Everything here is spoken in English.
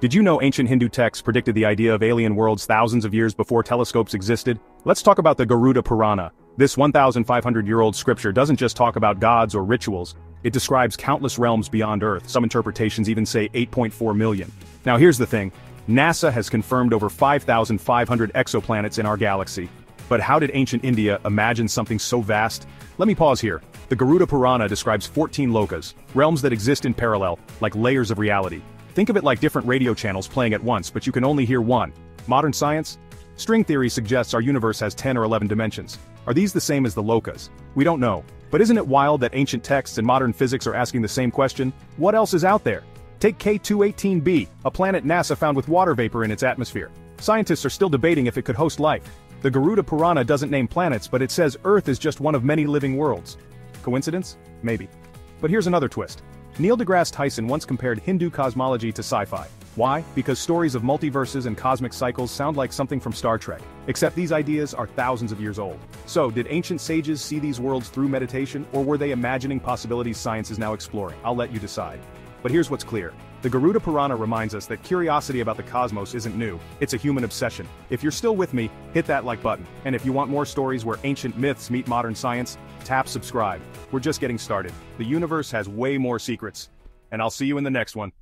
Did you know ancient Hindu texts predicted the idea of alien worlds thousands of years before telescopes existed? Let's talk about the Garuda Purana. This 1,500-year-old scripture doesn't just talk about gods or rituals, it describes countless realms beyond Earth, some interpretations even say 8.4 million. Now here's the thing, NASA has confirmed over 5,500 exoplanets in our galaxy. But how did ancient India imagine something so vast? Let me pause here. The Garuda Purana describes 14 lokas, realms that exist in parallel, like layers of reality. Think of it like different radio channels playing at once but you can only hear one. Modern science? String theory suggests our universe has 10 or 11 dimensions. Are these the same as the lokas? We don't know. But isn't it wild that ancient texts and modern physics are asking the same question? What else is out there? Take K2-18 b, a planet NASA found with water vapor in its atmosphere. Scientists are still debating if it could host life. The Garuda Purana doesn't name planets but it says Earth is just one of many living worlds. Coincidence? Maybe. But here's another twist. Neil deGrasse Tyson once compared Hindu cosmology to sci-fi. Why? Because stories of multiverses and cosmic cycles sound like something from Star Trek. Except these ideas are thousands of years old. So, did ancient sages see these worlds through meditation, or were they imagining possibilities science is now exploring? I'll let you decide. But here's what's clear. The Garuda Purana reminds us that curiosity about the cosmos isn't new, it's a human obsession. If you're still with me, hit that like button. And if you want more stories where ancient myths meet modern science, tap subscribe. We're just getting started. The universe has way more secrets. And I'll see you in the next one.